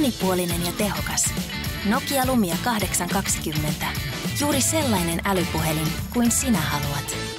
Monipuolinen ja tehokas. Nokia Lumia 820. Juuri sellainen älypuhelin kuin sinä haluat.